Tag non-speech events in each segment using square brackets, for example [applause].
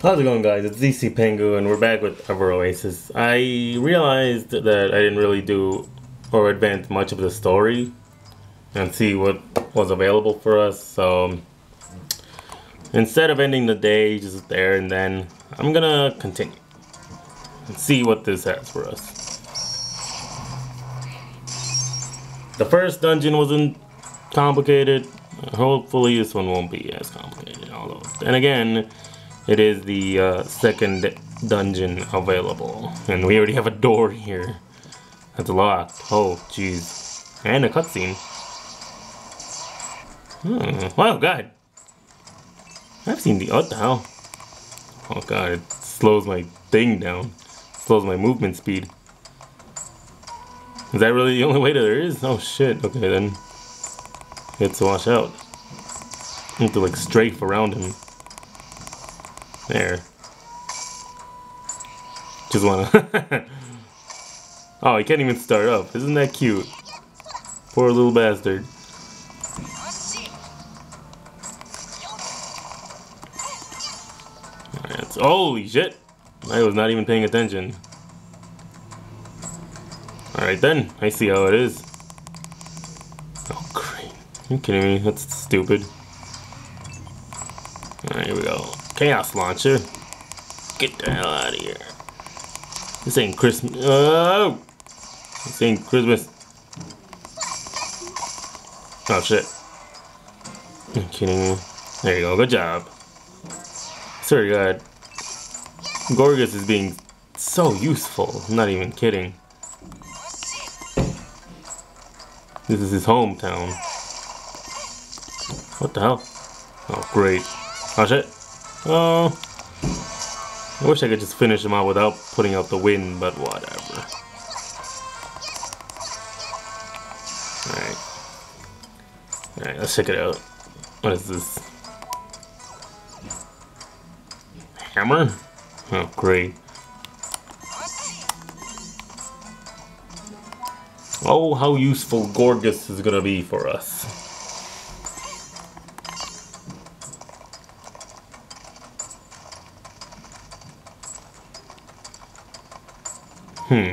How's it going guys? It's ZC Pengu and we're back with Ever Oasis. I realized that I didn't really do or advance much of the story and see what was available for us so um, instead of ending the day just there and then I'm gonna continue and see what this has for us. The first dungeon wasn't complicated. Hopefully this one won't be as complicated although and again it is the uh, second dungeon available. And we already have a door here. That's locked. Oh, jeez. And a cutscene. Hmm. Wow, God. I've seen the... What the hell? Oh, God. It slows my thing down. Slows my movement speed. Is that really the only way that there is? Oh, shit. Okay, then. It's wash out. I have to, like, strafe around him. There. Just wanna... [laughs] oh, he can't even start up. Isn't that cute? Poor little bastard. Right, holy shit! I was not even paying attention. Alright then, I see how it is. Oh great. Are you kidding me? That's stupid. Alright, here we go. Chaos Launcher. Get the hell out of here. This ain't Christmas. Oh! This ain't Christmas. Oh shit. Are you kidding me? There you go. Good job. Sorry, God. Gorgas is being so useful. I'm not even kidding. This is his hometown. What the hell? Oh, great. Oh, shit. Oh, I wish I could just finish him out without putting out the wind, but whatever. Alright. Alright, let's check it out. What is this? Hammer? Oh, great. Oh, how useful Gorgas is gonna be for us. Hmm.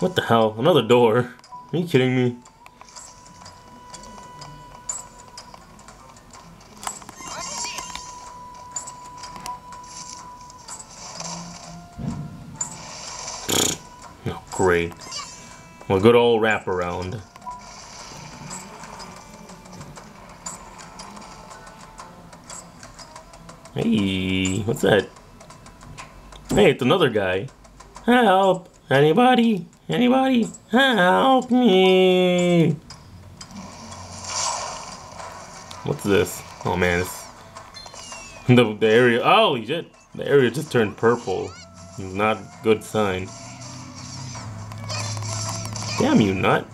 What the hell? Another door? Are you kidding me? Oh, great. Well, good old wraparound. Hey, what's that? Hey, it's another guy. Help! Anybody? Anybody? Help me! What's this? Oh man, [laughs] the, the area. Oh shit! The area just turned purple. Not a good sign. Damn you, nut!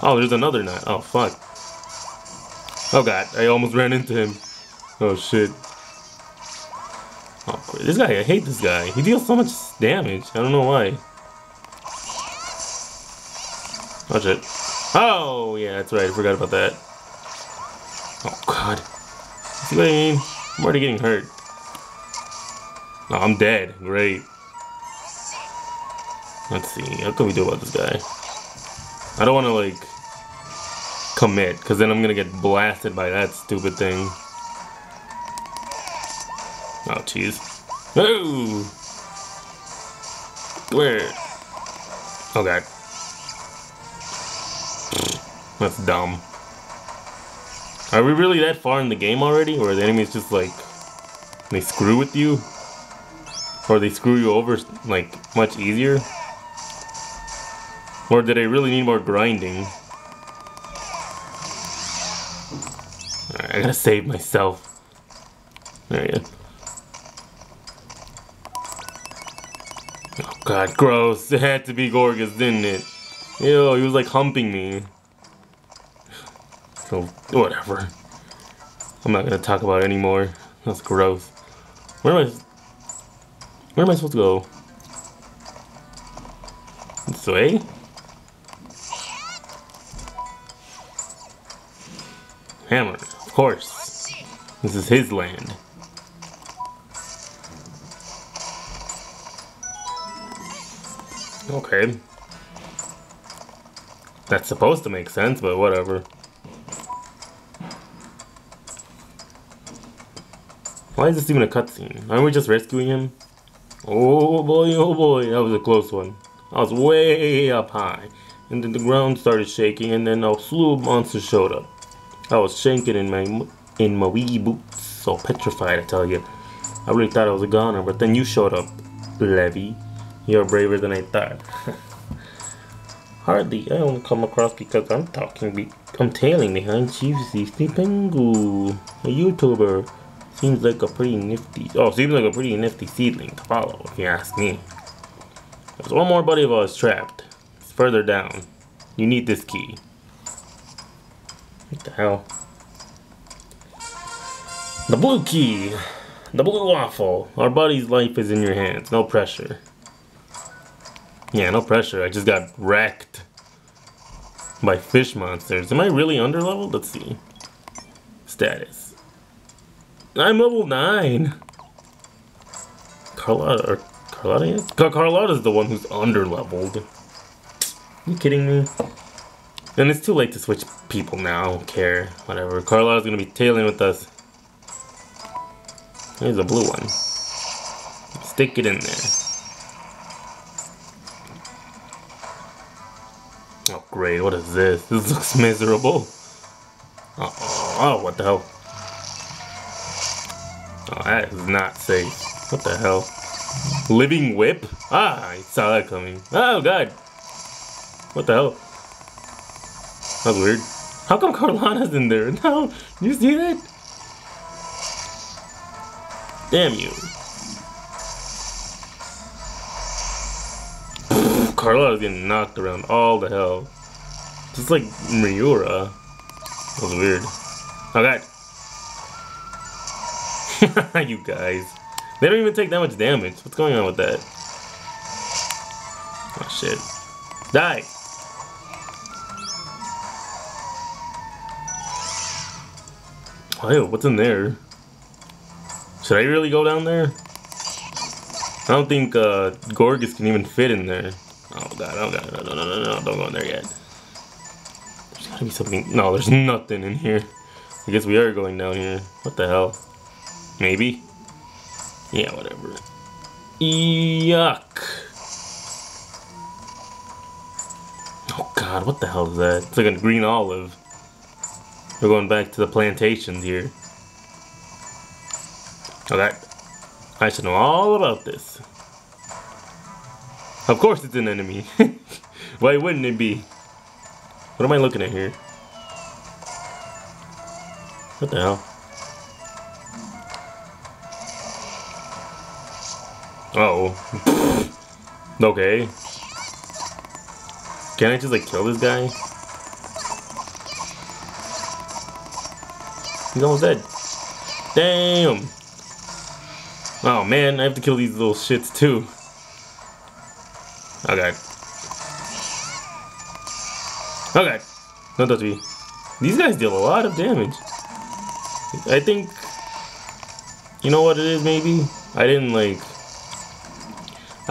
Oh, there's another nut. Oh fuck! Oh god, I almost ran into him. Oh shit. Oh, this guy, I hate this guy. He deals so much damage. I don't know why. Watch it. Oh, yeah, that's right. I forgot about that. Oh, God. See what I mean? I'm already getting hurt. Oh, I'm dead. Great. Let's see. What can we do about this guy? I don't want to, like, commit, because then I'm going to get blasted by that stupid thing. Oh, jeez. Oh! Where? Oh, God. That's dumb. Are we really that far in the game already? Or the enemies just, like, they screw with you? Or they screw you over, like, much easier? Or did I really need more grinding? Right, I gotta save myself. There you go. Oh god, gross. It had to be Gorgas, didn't it? Ew, he was like humping me. So, whatever. I'm not gonna talk about it anymore. That's gross. Where am I... Where am I supposed to go? This way? Hammer, of course. This is his land. Okay. That's supposed to make sense, but whatever. Why is this even a cutscene? Aren't we just rescuing him? Oh boy, oh boy, that was a close one. I was way up high, and then the ground started shaking, and then a slew of monsters showed up. I was shaking in my in my wee boots, so petrified, I tell you. I really thought I was a goner, but then you showed up, Levy. You're braver than I thought. [laughs] Hardly. I only come across because I'm talking. Be I'm tailing behind Chief Zizi Pengu, a YouTuber. Seems like a pretty nifty. Oh, seems like a pretty nifty seedling to follow, if you ask me. There's one more buddy of ours trapped. It's further down. You need this key. What the hell? The blue key. The blue waffle. Our buddy's life is in your hands. No pressure. Yeah, no pressure. I just got wrecked by fish monsters. Am I really underleveled? Let's see. Status. I'm level 9. Carlotta, or Carlotta is? Carlotta's the one who's underleveled. You kidding me? And it's too late to switch people now. I don't care. Whatever. Carlotta's gonna be tailing with us. Here's a blue one. Stick it in there. Oh great, what is this? This looks miserable. Uh oh, oh what the hell? Oh, that is not safe. What the hell? Living whip? Ah, I saw that coming. Oh, God. What the hell? That's weird. How come Carlotta's in there? [laughs] No, you see that? Damn you. [sighs] Carlotta's getting knocked around all the hell. Just like Miura. That was weird. God. [laughs] you guys. They don't even take that much damage. What's going on with that? Oh shit. Die! Oh, what's in there? Should I really go down there? I don't think uh, Gorgas can even fit in there. Oh god, oh god, no, no, no, no, no, don't go in there yet. There's gotta be something. No, there's nothing in here. I guess we are going down here. What the hell? Maybe? Yeah, whatever. Yuck. Oh god, what the hell is that? It's like a green olive. We're going back to the plantations here. Okay. I should know all about this. Of course it's an enemy. [laughs] Why wouldn't it be? What am I looking at here? What the hell? Uh oh. okay. Can I just like kill this guy? He's almost dead. Damn! Oh man, I have to kill these little shits too. Okay. Okay. Don't touch me. These guys deal a lot of damage. I think... You know what it is, maybe? I didn't, like...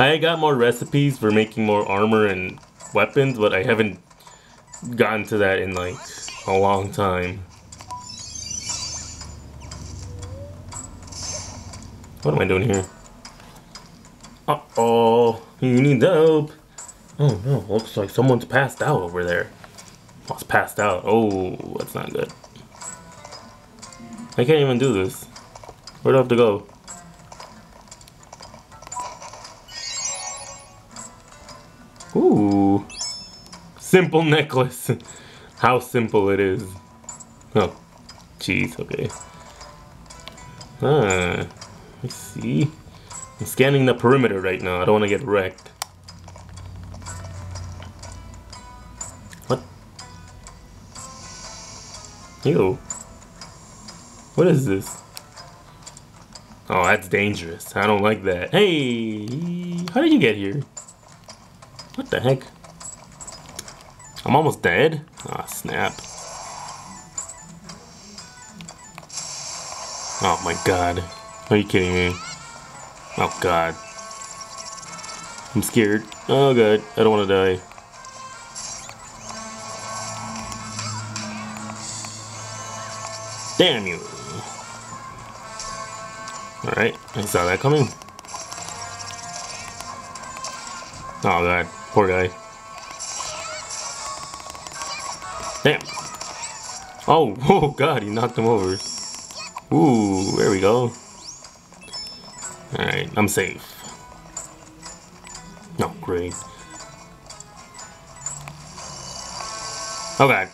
I got more recipes for making more armor and weapons, but I haven't gotten to that in, like, a long time. What am I doing here? Uh-oh. You need help. Oh no, looks like someone's passed out over there. Oh, it's passed out. Oh, that's not good. I can't even do this. Where do I have to go? Simple necklace. [laughs] How simple it is. Oh, jeez, okay. Ah. I see. I'm scanning the perimeter right now. I don't want to get wrecked. What? Ew. What is this? Oh, that's dangerous. I don't like that. Hey! How did you get here? What the heck? I'm almost dead? Ah, oh, snap. Oh my god. Are you kidding me? Oh god. I'm scared. Oh god. I don't want to die. Damn you. Alright. I saw that coming. Oh god. Poor guy. Oh, [laughs] oh god, he knocked him over. Ooh, there we go. Alright, I'm safe. No, great. Oh god.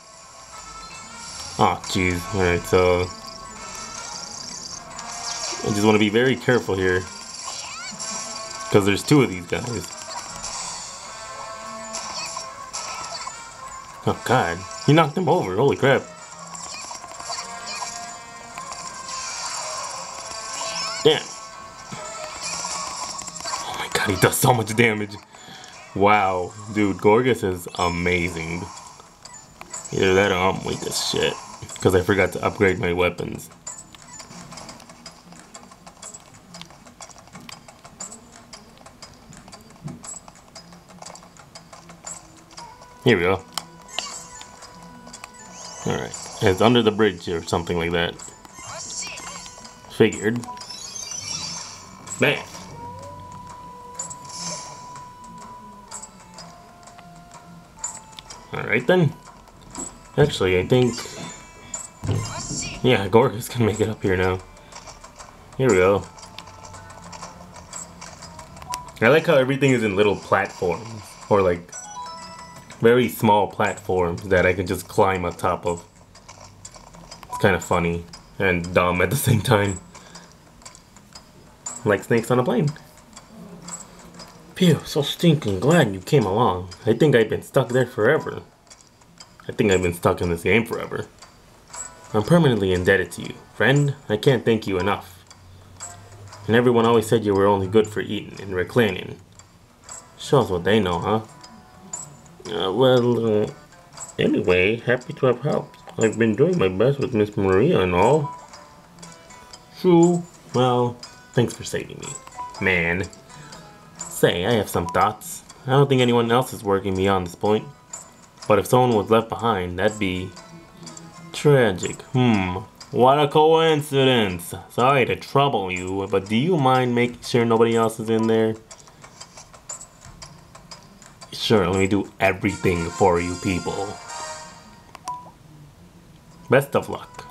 Oh, jeez. Alright, so... I just want to be very careful here. Because there's two of these guys. Oh god. He knocked him over. Holy crap. [laughs] he does so much damage. Wow. Dude, Gorgas is amazing. Either that or I'm weak as shit. Because I forgot to upgrade my weapons. Here we go. Alright. It's under the bridge or something like that. Oh, Figured. Man. Then. Actually, I think... Yeah, Gorgas can make it up here now. Here we go. I like how everything is in little platforms. Or like, very small platforms that I can just climb on top of. It's kind of funny and dumb at the same time. Like snakes on a plane. Pew, so stinking glad you came along. I think I've been stuck there forever. I think I've been stuck in this game forever. I'm permanently indebted to you. Friend, I can't thank you enough. And everyone always said you were only good for eating and reclining. Shows what they know, huh? Uh, well, uh, anyway, happy to have helped. I've been doing my best with Miss Maria and all. True. Well, Thanks for saving me. Man. Say, I have some thoughts. I don't think anyone else is working beyond this point. But if someone was left behind, that'd be... Tragic. Hmm. What a coincidence. Sorry to trouble you, but do you mind making sure nobody else is in there? Sure, let me do everything for you people. Best of luck.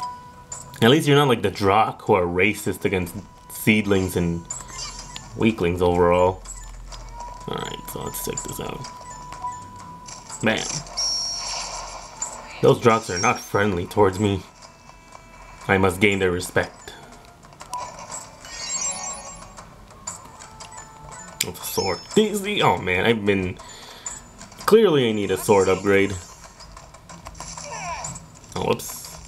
At least you're not like the Drauk who are racist against seedlings and weaklings overall. Alright, so let's check this out. Man. Those Drauks are not friendly towards me. I must gain their respect. A sword. These, oh man, I've been... Clearly I need a sword upgrade. Oh, whoops.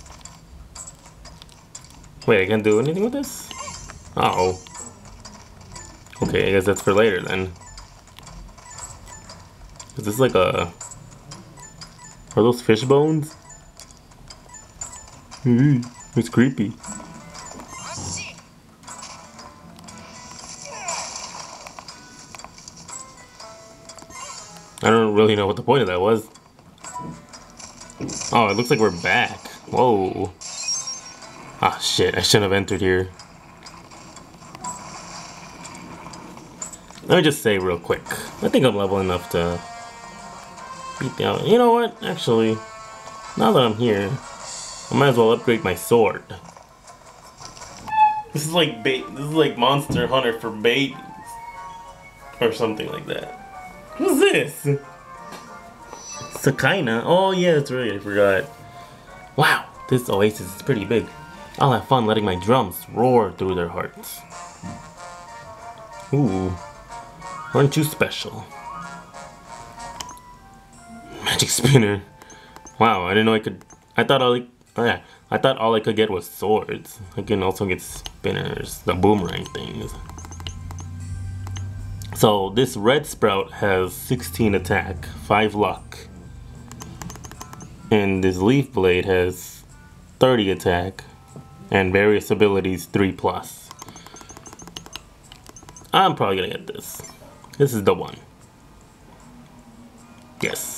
Wait, I can't do anything with this? Uh oh Okay, I guess that's for later then. Is this like a... Are those fish bones? Hmm, it's creepy. I don't really know what the point of that was. Oh, it looks like we're back. Whoa. Ah, shit. I shouldn't have entered here. Let me just say real quick. I think I'm level enough to beat down. You know what? Actually, now that I'm here, I might as well upgrade my sword. This is like bait. This is like Monster Hunter for babies, or something like that. Who's this? Sakina. Oh yeah, that's right. I forgot. Wow, this oasis is pretty big. I'll have fun letting my drums roar through their hearts. Ooh. Aren't you special? Magic [laughs] spinner. Wow, I didn't know I could. I thought all. Oh yeah, I thought all I could get was swords. I can also get spinners, the boomerang things. So this red sprout has 16 attack, 5 luck. And this leaf blade has 30 attack, and various abilities 3 plus. I'm probably gonna get this. This is the one. Yes.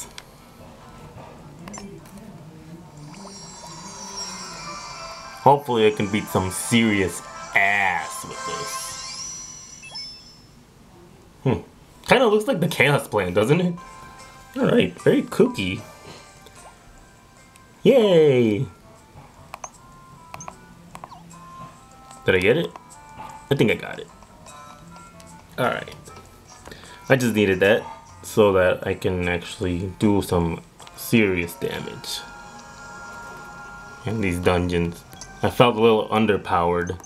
Hopefully I can beat some serious ass with this. Hmm. Kinda looks like the Chaos Plan, doesn't it? Alright, very kooky. Yay! Did I get it? I think I got it. Alright. I just needed that so that I can actually do some serious damage in these dungeons. I felt a little underpowered,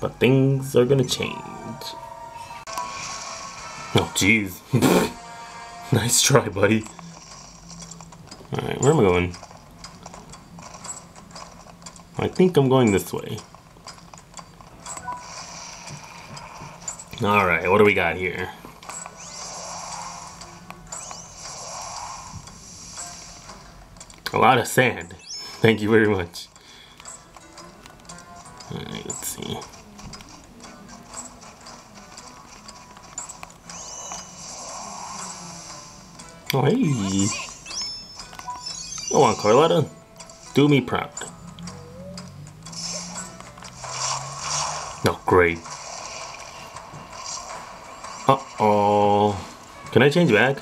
but things are gonna change. Oh, jeez. [laughs] nice try, buddy. Alright, where am I going? I think I'm going this way. Alright, what do we got here? A lot of sand. Thank you very much. See. Oh, hey. Go on, Carlotta. Do me proud. Oh, great. Uh-oh. Can I change back?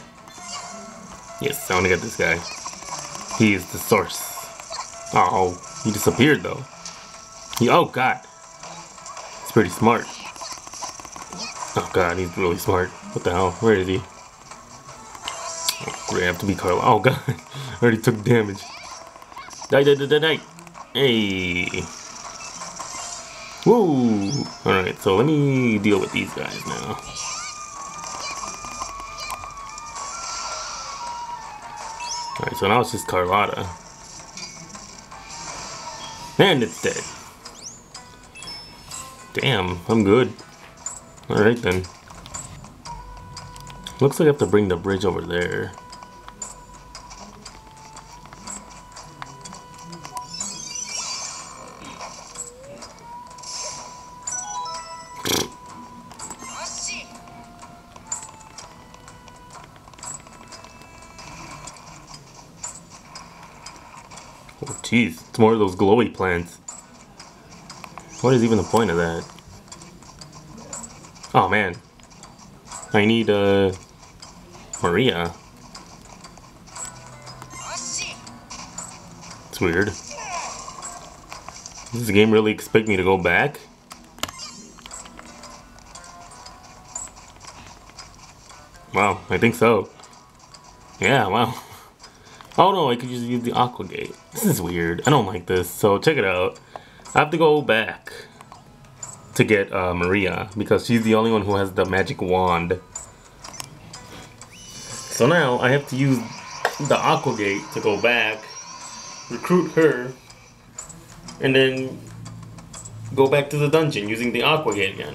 Yes, I want to get this guy. He is the source. Uh oh, he disappeared though. He, oh god. Pretty smart. Oh god, he's really smart. What the hell? Where is he? Have to be Carl. Oh god, I [laughs] already took damage. Die, die, die, die, die. Hey. Woo! Alright, so let me deal with these guys now. Alright, so now it's just Carlotta. And it's dead. Damn, I'm good. Alright then. Looks like I have to bring the bridge over there. Oh jeez, it's more of those glowy plants. What is even the point of that? Oh man. I need, uh... Maria. It's weird. Does the game really expect me to go back? Wow, I think so. Yeah, wow. [laughs] Oh no, I could just use the Aqua Gate. This is weird. I don't like this. So check it out. I have to go back to get uh, Maria because she's the only one who has the magic wand. So now I have to use the Aqua Gate to go back, recruit her, and then go back to the dungeon using the Aqua Gate again.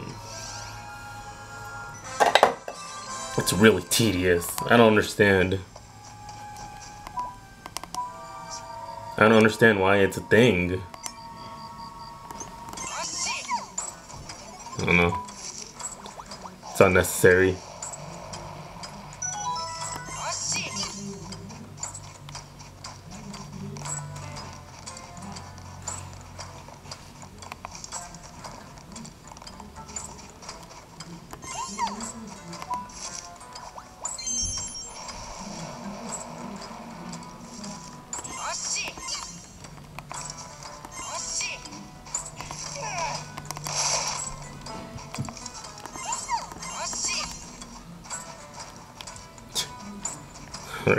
It's really tedious. I don't understand. I don't understand why it's a thing. I don't know. It's unnecessary.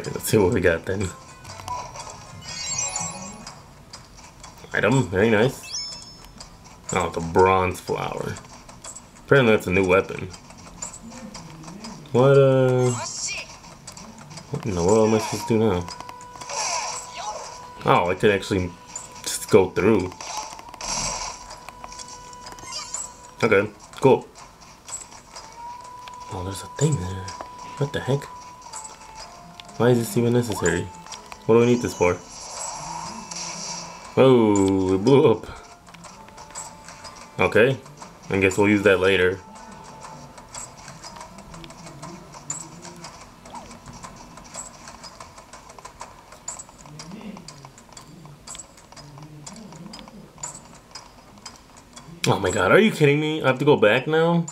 Alright, let's see what we got then. Item, very nice. Oh, the bronze flower. Apparently that's a new weapon. What, uh... What in the world am I supposed to do now? Oh, I could actually just go through. Okay, cool. Oh, there's a thing there. What the heck? Why is this even necessary? What do we need this for? Oh, it blew up. Okay. I guess we'll use that later. Oh my god, are you kidding me? I have to go back now?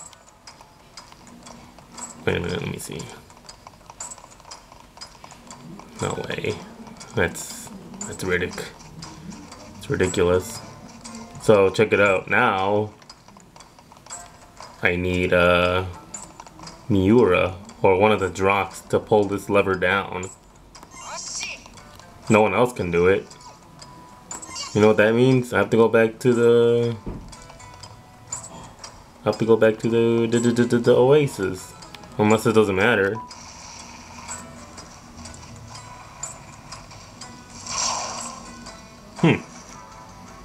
Wait a minute, let me see. No way. That's that's ridic. It's ridiculous. So check it out. Now I need uh Miura or one of the Drox to pull this lever down. No one else can do it. You know what that means? I have to go back to the I have to go back to the the, the, the, the Oasis. Unless it doesn't matter.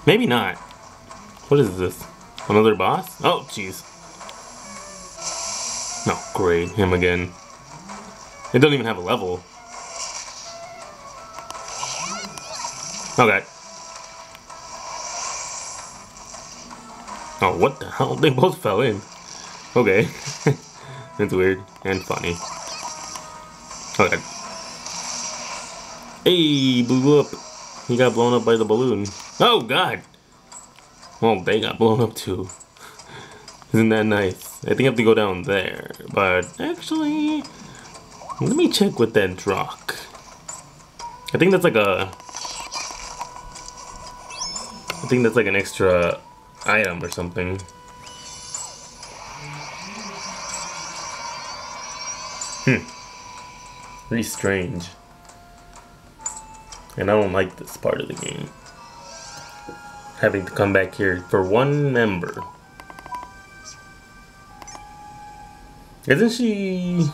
Maybe not. What is this? Another boss? Oh, jeez. No, great. Him again. It doesn't even have a level. Okay. Oh, what the hell? [laughs] They both fell in. Okay. [laughs] That's weird and funny. Okay. Hey, blew up. He got blown up by the balloon. Oh, God. Well, they got blown up too. Isn't that nice? I think I have to go down there. But actually, let me check with that rock. I think that's like a... I think that's like an extra item or something. Hmm. Pretty strange. And I don't like this part of the game. Having to come back here for one member. Isn't she...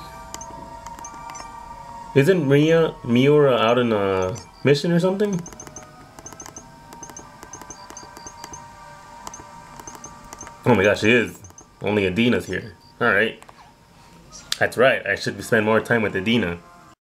Isn't Mia Miura out in a mission or something? Oh my gosh, she is. Only Adina's here. Alright. That's right, I should spend more time with Edina.